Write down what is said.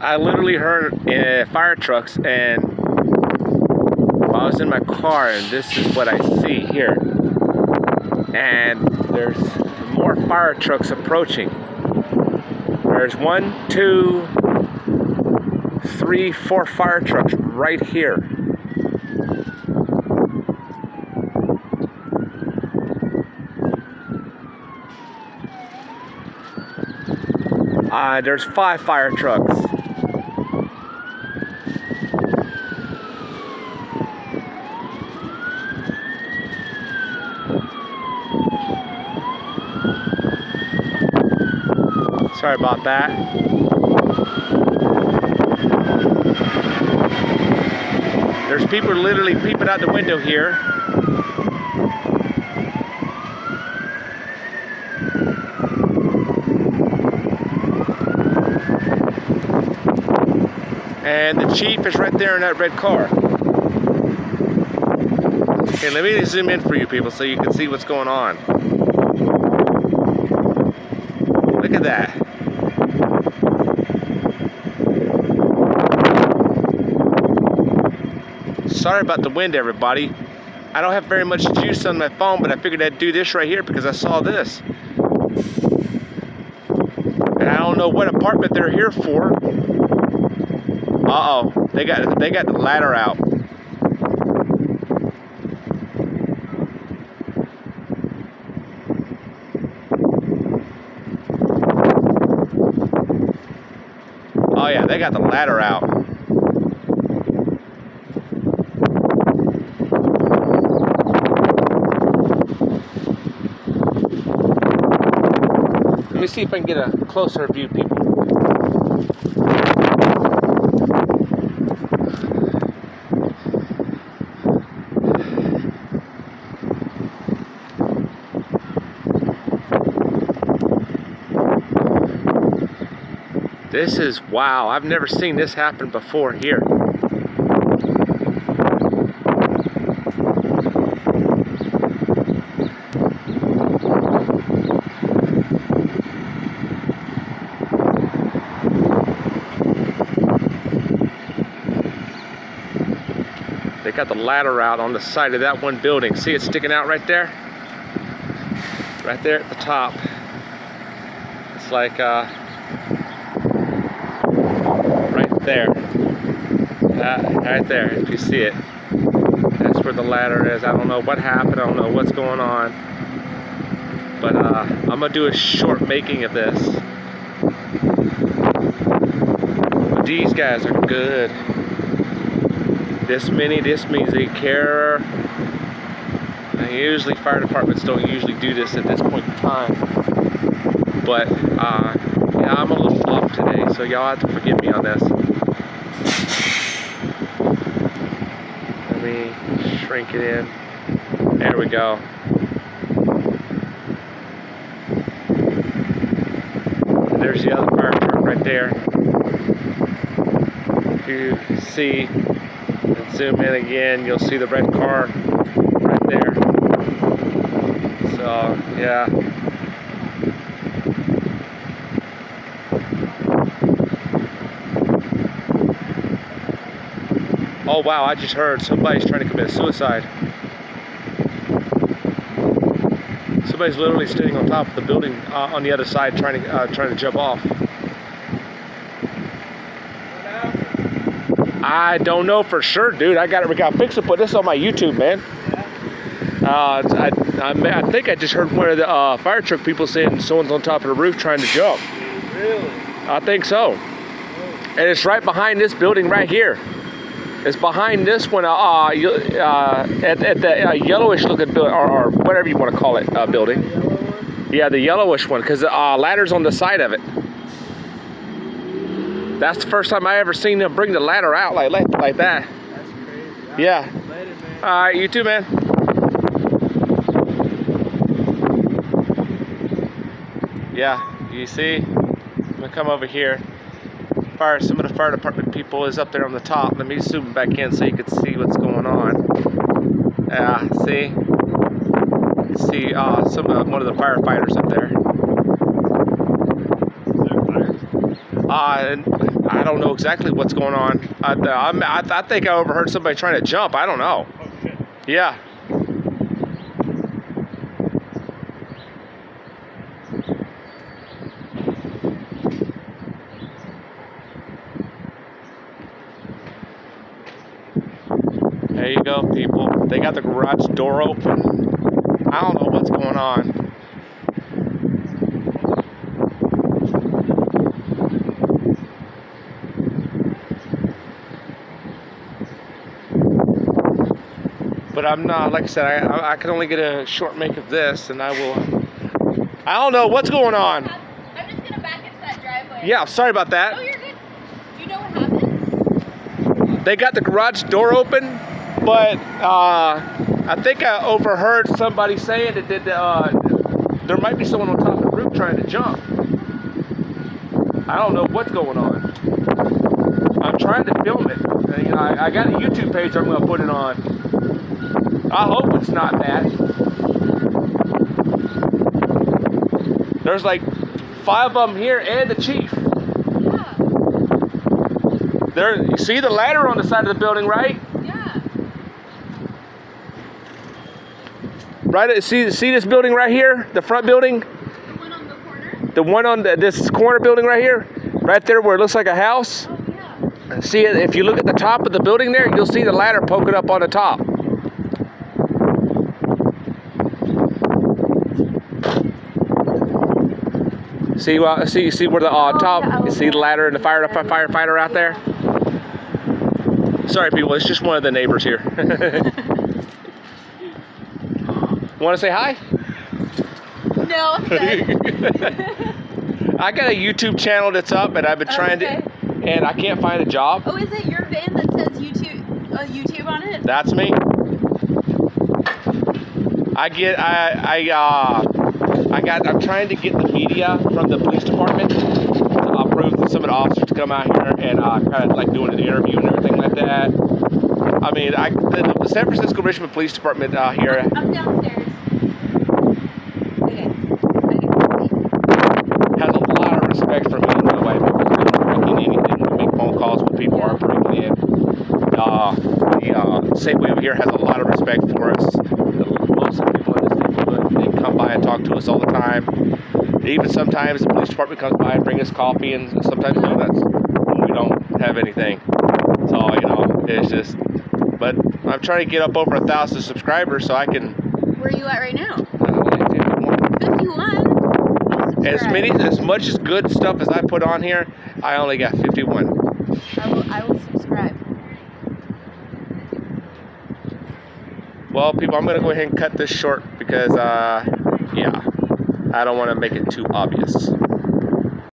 I literally heard uh, fire trucks and I was in my car and this is what I see here. And there's more fire trucks approaching. There's one, two, three, four fire trucks right here. Uh, there's five fire trucks. Sorry about that. There's people literally peeping out the window here. And the chief is right there in that red car. Okay, let me zoom in for you people so you can see what's going on. Look at that. Sorry about the wind, everybody. I don't have very much juice on my phone, but I figured I'd do this right here because I saw this. And I don't know what apartment they're here for. Uh-oh, they got they got the ladder out. Oh yeah, they got the ladder out. Let me see if I can get a closer view, people. This is wow. I've never seen this happen before here. They got the ladder out on the side of that one building. See it sticking out right there? Right there at the top. It's like uh, right there. Uh, right there, if you see it. That's where the ladder is. I don't know what happened. I don't know what's going on. But uh, I'm gonna do a short making of this. These guys are good. This many, this means they care. Now, usually fire departments don't usually do this at this point in time. But uh, yeah, I'm a little off today, so y'all have to forgive me on this. Let me shrink it in. There we go. And there's the other fire truck right there. You see and zoom in again, you'll see the red car right there. So, yeah. Oh wow, I just heard somebody's trying to commit suicide. Somebody's literally standing on top of the building uh, on the other side trying to uh, trying to jump off. I don't know for sure, dude. I got it. We got fix to put this on my YouTube, man. Uh, I, I, I, think I just heard one of the uh, fire truck people saying someone's on top of the roof trying to jump. Really? I think so. And it's right behind this building right here. It's behind this one, uh, uh, at, at the uh, yellowish looking building, or, or, whatever you want to call it, uh, building. Yeah, the yellowish one, because the uh, ladder's on the side of it. That's the first time I ever seen them bring the ladder out like like, like that. That's crazy. Yeah. Later. All right, you too, man. Yeah, you see? I'm gonna come over here. Fire, some of the fire department people is up there on the top. Let me zoom back in so you can see what's going on. Yeah, see? See uh, some uh, one of the firefighters up there. Is there fire? Uh, and I don't know exactly what's going on. I, I, I think I overheard somebody trying to jump. I don't know. Oh shit. Yeah. There you go, people. They got the garage door open. I don't know what's going on. But I'm not, like I said, I, I- can only get a short make of this, and I will. I don't know what's going on. I'm just gonna back into that driveway. Yeah, sorry about that. Oh, you're good. Do you know what happened? They got the garage door open, but uh, I think I overheard somebody saying that, that uh, there might be someone on top of the roof trying to jump. I don't know what's going on. I'm trying to film it. And, you know, I, I got a YouTube page I'm going to put it on. I hope it's not that. There's like five of them here and the chief. Yeah. There, you see the ladder on the side of the building, right? Yeah. Right. Uh, see, see this building right here, the front building, The one on the corner? the one on the, this corner building right here, right there where it looks like a house. Oh, yeah. See? If you look at the top of the building there, you'll see the ladder poking up on the top. See, uh, see, see where the uh, top. You see the ladder and the fire, firefighter out there. Sorry, people. It's just one of the neighbors here. Want to say hi? No. I got a YouTube channel that's up, and I've been trying Okay. to, and I can't find a job. oh, is it your van that says YouTube, uh, YouTube on it? That's me. I get, I, I, uh, I got, I'm trying to get media from the police department to approve some of the officers to come out here and uh, kind of like doing an interview and everything like that. I mean, I, the, the San Francisco Richmond Police Department uh, here I'm downstairs. Okay. Okay. has a lot of respect for me in my way because we don't in anything. We make phone calls when people are breaking in. Uh, the uh, Safeway over here has a lot of respect for us. Most of the people in this neighborhood, they come by and talk to us all the time. Even sometimes the police department comes by and bring us coffee and sometimes donuts we don't have anything. So, you know, it's just, but I'm trying to get up over a thousand subscribers so I can, Where are you at right now? I don't know, 51. 51. As many, as much as good stuff as I put on here, I only got 51. I will, I will subscribe. Well, people, I'm gonna go ahead and cut this short because, uh, yeah, I don't want to make it too obvious.